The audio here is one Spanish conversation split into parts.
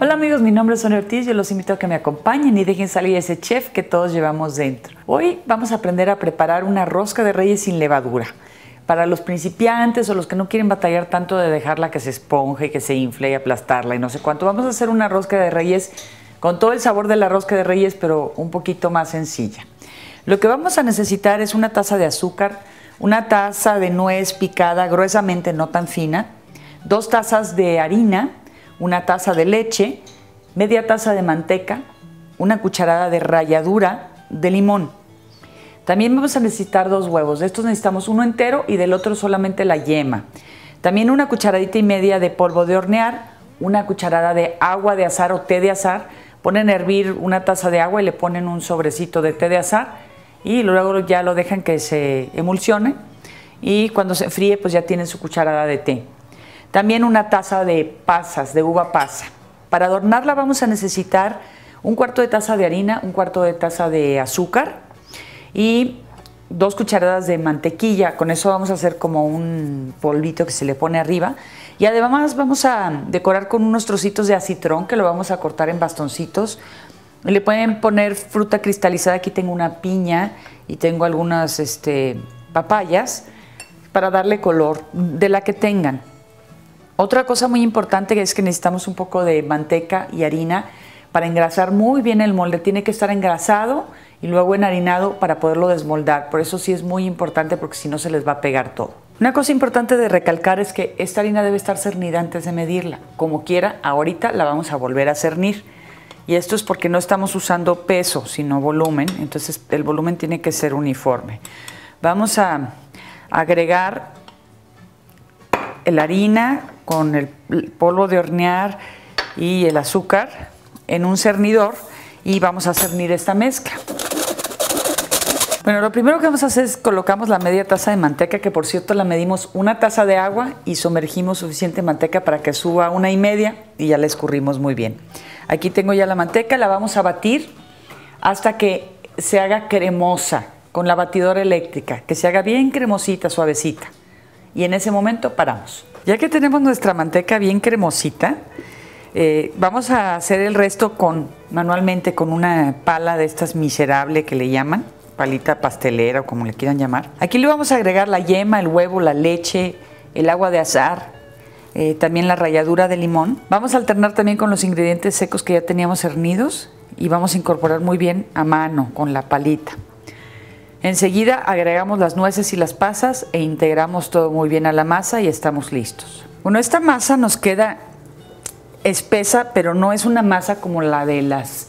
Hola amigos, mi nombre es Sonia Ortiz, yo los invito a que me acompañen y dejen salir ese chef que todos llevamos dentro. Hoy vamos a aprender a preparar una rosca de reyes sin levadura. Para los principiantes o los que no quieren batallar tanto de dejarla que se esponje, que se infle y aplastarla y no sé cuánto, vamos a hacer una rosca de reyes con todo el sabor de la rosca de reyes, pero un poquito más sencilla. Lo que vamos a necesitar es una taza de azúcar, una taza de nuez picada gruesamente, no tan fina, dos tazas de harina, una taza de leche, media taza de manteca, una cucharada de ralladura de limón. También vamos a necesitar dos huevos. De estos necesitamos uno entero y del otro solamente la yema. También una cucharadita y media de polvo de hornear, una cucharada de agua de azar o té de azar. Ponen a hervir una taza de agua y le ponen un sobrecito de té de azar y luego ya lo dejan que se emulsione y cuando se fríe pues ya tienen su cucharada de té. También una taza de pasas, de uva pasa. Para adornarla vamos a necesitar un cuarto de taza de harina, un cuarto de taza de azúcar y dos cucharadas de mantequilla. Con eso vamos a hacer como un polvito que se le pone arriba. Y además vamos a decorar con unos trocitos de acitrón que lo vamos a cortar en bastoncitos. Le pueden poner fruta cristalizada. Aquí tengo una piña y tengo algunas este, papayas para darle color de la que tengan. Otra cosa muy importante es que necesitamos un poco de manteca y harina para engrasar muy bien el molde. Tiene que estar engrasado y luego enharinado para poderlo desmoldar. Por eso sí es muy importante porque si no se les va a pegar todo. Una cosa importante de recalcar es que esta harina debe estar cernida antes de medirla. Como quiera, ahorita la vamos a volver a cernir. Y esto es porque no estamos usando peso, sino volumen. Entonces el volumen tiene que ser uniforme. Vamos a agregar la harina con el polvo de hornear y el azúcar en un cernidor y vamos a cernir esta mezcla. Bueno, lo primero que vamos a hacer es colocamos la media taza de manteca, que por cierto la medimos una taza de agua y sumergimos suficiente manteca para que suba una y media y ya la escurrimos muy bien. Aquí tengo ya la manteca, la vamos a batir hasta que se haga cremosa con la batidora eléctrica, que se haga bien cremosita, suavecita. Y en ese momento paramos. Ya que tenemos nuestra manteca bien cremosita, eh, vamos a hacer el resto con manualmente con una pala de estas miserable que le llaman, palita pastelera o como le quieran llamar. Aquí le vamos a agregar la yema, el huevo, la leche, el agua de azar, eh, también la ralladura de limón. Vamos a alternar también con los ingredientes secos que ya teníamos hernidos y vamos a incorporar muy bien a mano con la palita. Enseguida agregamos las nueces y las pasas e integramos todo muy bien a la masa y estamos listos. Bueno, esta masa nos queda espesa, pero no es una masa como la de las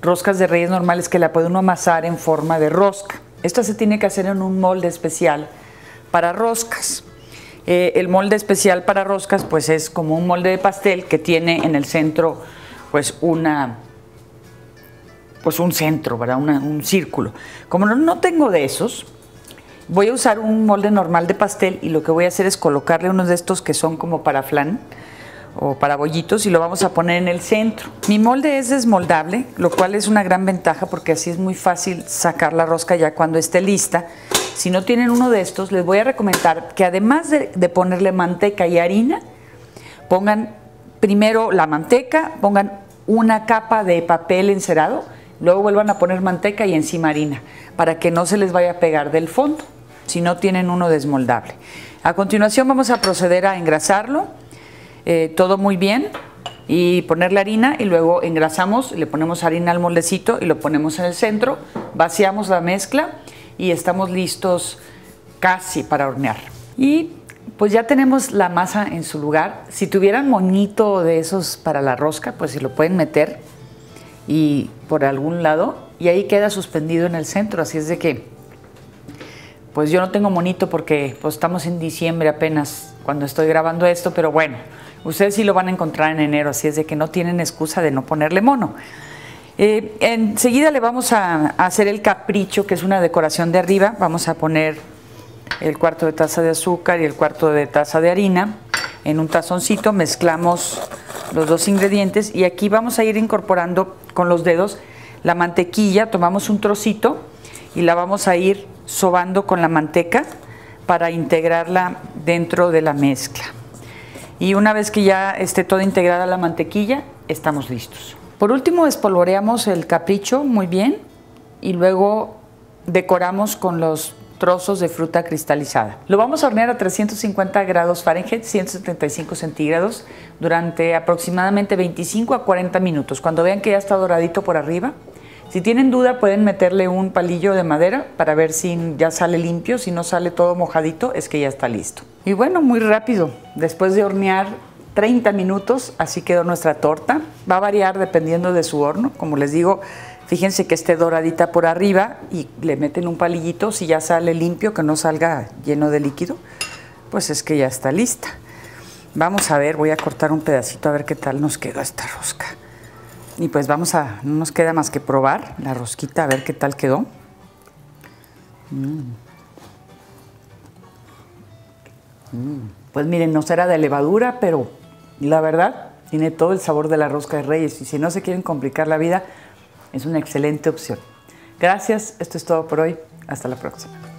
roscas de reyes normales que la puede uno amasar en forma de rosca. Esta se tiene que hacer en un molde especial para roscas. Eh, el molde especial para roscas pues es como un molde de pastel que tiene en el centro pues una pues un centro, ¿verdad? un círculo. Como no, tengo de esos, voy a usar un molde normal de pastel y lo que voy a hacer es colocarle unos de estos que son como para flan o para bollitos y lo vamos a poner en el centro. Mi molde es desmoldable, lo cual es una gran ventaja porque así es muy fácil sacar la rosca ya cuando esté lista. Si no tienen uno de estos, les voy a recomendar que además de, ponerle manteca y harina, pongan primero la manteca, pongan una capa de papel encerado Luego vuelvan a poner manteca y encima harina para que no se les vaya a pegar del fondo si no tienen uno desmoldable. A continuación vamos a proceder a engrasarlo, eh, todo muy bien, y ponerle harina y luego engrasamos, le ponemos harina al moldecito y lo ponemos en el centro, vaciamos la mezcla y estamos listos casi para hornear. Y pues ya tenemos la masa en su lugar. Si tuvieran monito de esos para la rosca, pues si lo pueden meter y por algún lado y ahí queda suspendido en el centro, así es de que pues yo no tengo monito porque pues estamos en diciembre apenas cuando estoy grabando esto, pero bueno, ustedes sí lo van a encontrar en enero, así es de que no tienen excusa de no ponerle mono. Eh, enseguida le vamos a, a, hacer el capricho, que es una decoración de arriba. Vamos a poner el cuarto de taza de azúcar y el cuarto de taza de harina en un tazoncito. Mezclamos los dos ingredientes y aquí vamos a ir incorporando con los dedos la mantequilla, tomamos un trocito y la vamos a ir sobando con la manteca para integrarla dentro de la mezcla. Y una vez que ya esté toda integrada la mantequilla, estamos listos. Por último, espolvoreamos el capricho muy bien y luego decoramos con los trozos de fruta cristalizada. Lo vamos a hornear a 350 grados Fahrenheit, 175 centígrados, durante aproximadamente 25 a 40 minutos. Cuando vean que ya está doradito por arriba, si tienen duda pueden meterle un palillo de madera para ver si ya sale limpio, si no sale todo mojadito es que ya está listo. Y bueno, muy rápido, después de hornear 30 minutos, así quedó nuestra torta. Va a variar dependiendo de su horno, como les digo, Fíjense que esté doradita por arriba y le meten un palillito, si ya sale limpio, que no salga lleno de líquido, pues es que ya está lista. Vamos a ver, voy a cortar un pedacito a ver qué tal nos quedó esta rosca. Y pues vamos a, no nos queda más que probar la rosquita, a ver qué tal quedó. Mm. Mm. Pues miren, no será de levadura, pero la verdad tiene todo el sabor de la rosca de reyes. Y si no se quieren complicar la vida, es una excelente opción. Gracias, esto es todo por hoy. Hasta la próxima.